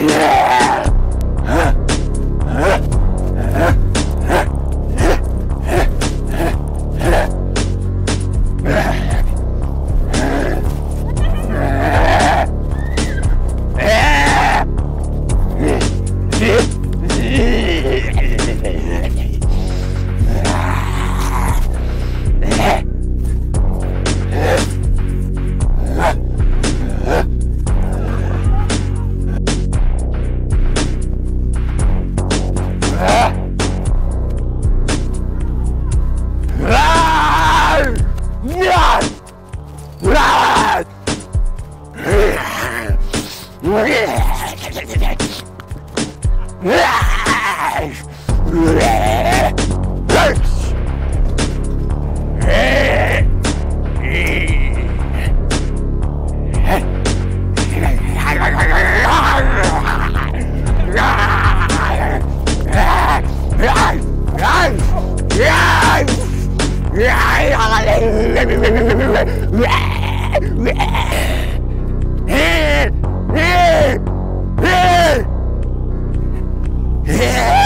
Yeah. Yeah! Yeah.